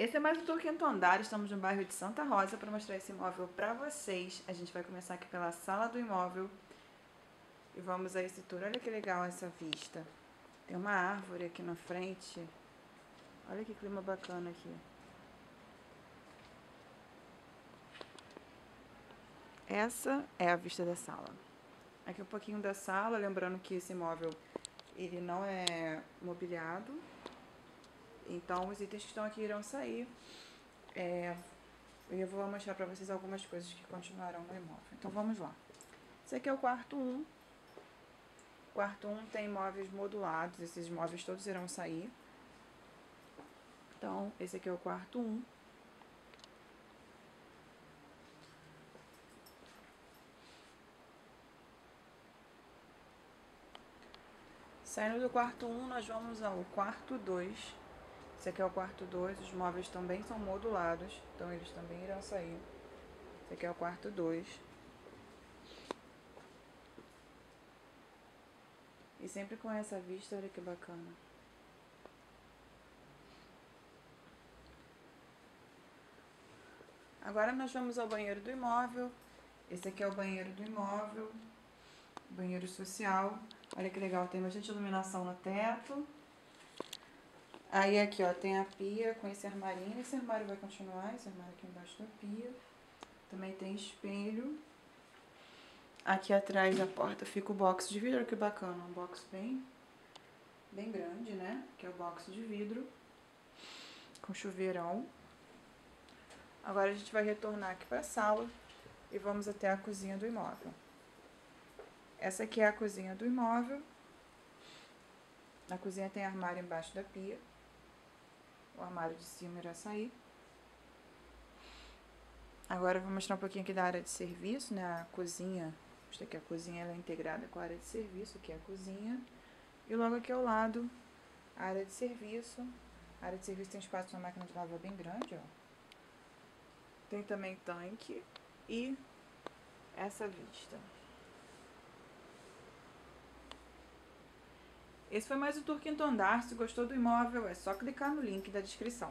Esse é mais o tour quinto andar, estamos no bairro de Santa Rosa para mostrar esse imóvel para vocês. A gente vai começar aqui pela sala do imóvel e vamos a esse tour. Olha que legal essa vista. Tem uma árvore aqui na frente. Olha que clima bacana aqui. Essa é a vista da sala. Aqui um pouquinho da sala, lembrando que esse imóvel ele não é mobiliado, então, os itens que estão aqui irão sair. É, eu vou mostrar para vocês algumas coisas que continuarão no imóvel. Então, vamos lá. Esse aqui é o quarto 1. Quarto 1 tem móveis modulados. Esses móveis todos irão sair. Então, esse aqui é o quarto 1. Saindo do quarto 1, nós vamos ao quarto 2. Esse aqui é o quarto 2, os móveis também são modulados, então eles também irão sair. Esse aqui é o quarto 2. E sempre com essa vista, olha que bacana. Agora nós vamos ao banheiro do imóvel. Esse aqui é o banheiro do imóvel, banheiro social. Olha que legal, tem bastante iluminação no teto. Aí aqui, ó, tem a pia com esse armarinho. Esse armário vai continuar, esse armário aqui embaixo da pia. Também tem espelho. Aqui atrás da porta fica o box de vidro, que bacana. Um box bem, bem grande, né? Que é o box de vidro. Com chuveirão. Agora a gente vai retornar aqui para a sala e vamos até a cozinha do imóvel. Essa aqui é a cozinha do imóvel. Na cozinha tem armário embaixo da pia. O armário de cima irá sair. Agora eu vou mostrar um pouquinho aqui da área de serviço, né? A cozinha, esta aqui a cozinha ela é integrada com a área de serviço, que é a cozinha. E logo aqui ao lado, a área de serviço. A área de serviço tem espaço na máquina de lavar bem grande, ó. Tem também tanque e essa vista. Esse foi mais o Tour Quinto Andar. Se gostou do imóvel, é só clicar no link da descrição.